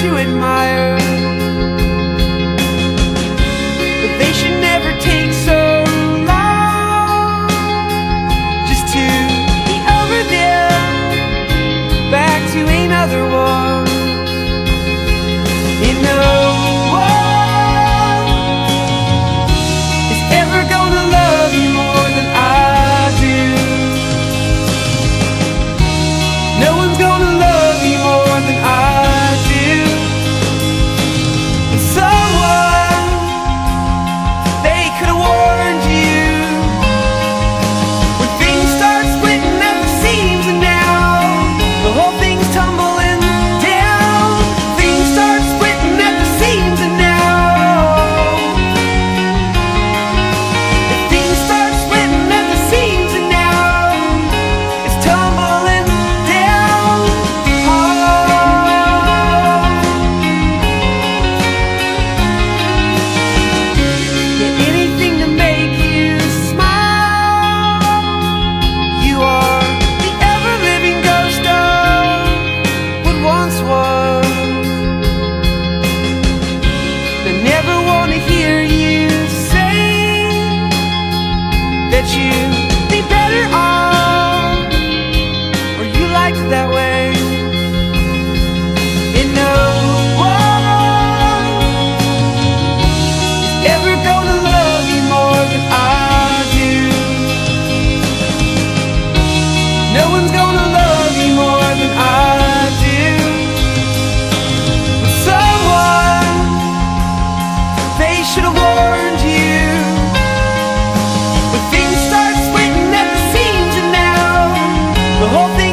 to admire. you. the whole thing